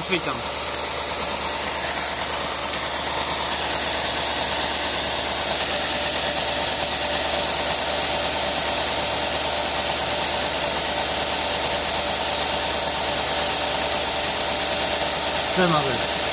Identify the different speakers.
Speaker 1: 薄いたの全部ま